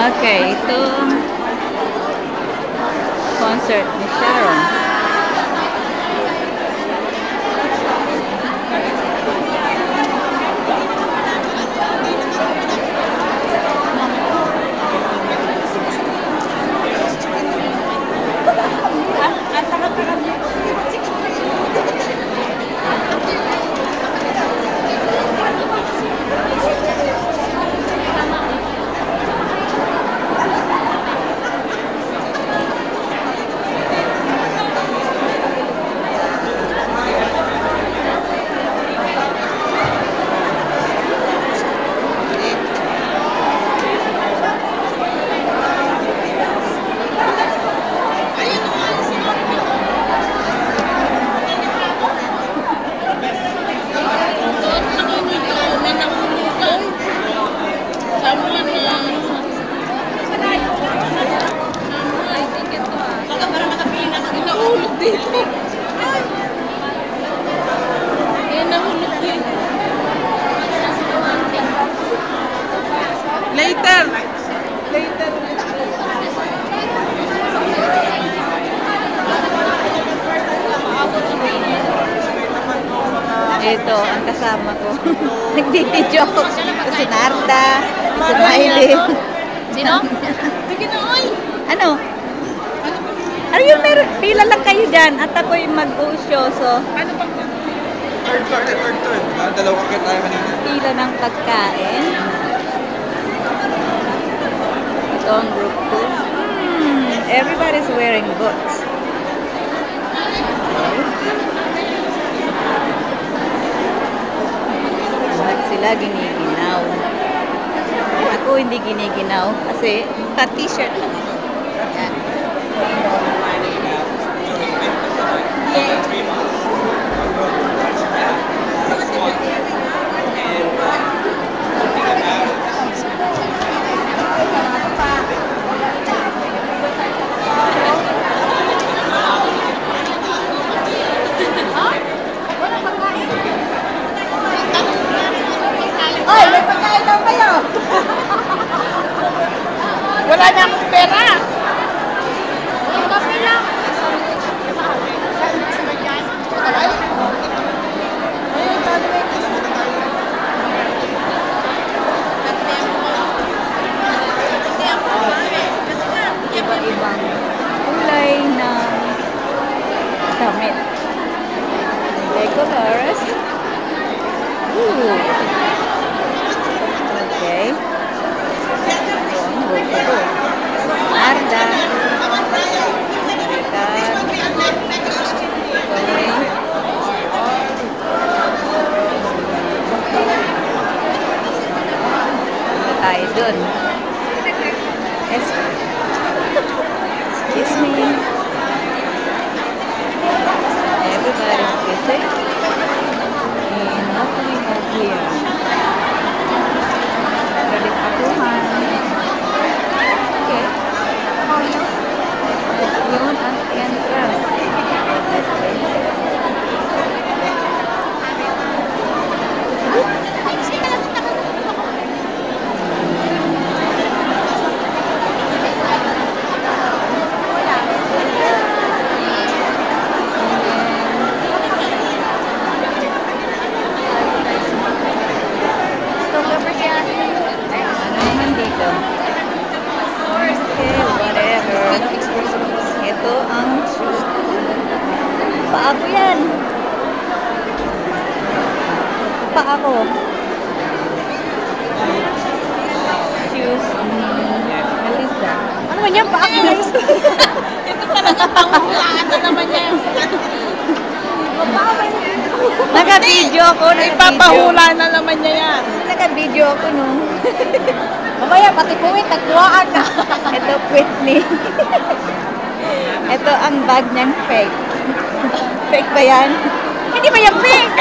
Okay, ito ang concert ni Sharon. Later. Ito, ang kasama ko. Nagtitidyo ako. Si Narda, si Maylin. Sino? Sige na, oy! Ano? Ano yung meron? Pila lang kayo dyan at ako'y mag-usyoso. Ano bang Third floor, third floor. Ah, dalawa kaya tayo kanina. Pila ng pagkain. Ito ang group ko. Hmm, everybody's wearing boots. Sila giniginaw. Ako hindi giniginaw kasi naka-t-shirt lang ako. Yan. Oy, may pagkain daw kayo! Wala na akong pera. done. Excuse me. Everybody is busy. And hopefully, Ito ang paa ko yan. Paa ko. Shoes. That? Ano man yan? Paa ko Ito talaga pangulaan na naman yan. Naka-video ako. Ipapahula na naman niya yan. Naka-video ako nung. Mamaya, pati kuwit, nagkuhaan na. Ito, Whitney. Ito ang bag niyang fake. Fake ba yan? Hindi ba yung pink?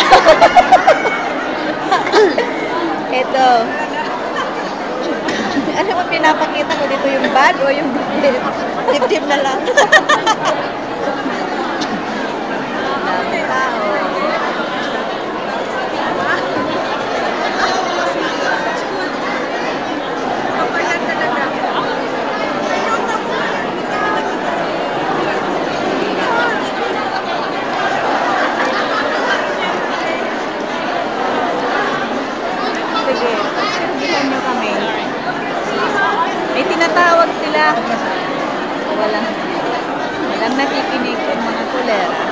Ito. Ano mo pinapakita ko dito yung bag o yung dibdib? Dibdib na lang. tinatawag sila. Walang, walang nakikinig yung mga kulera.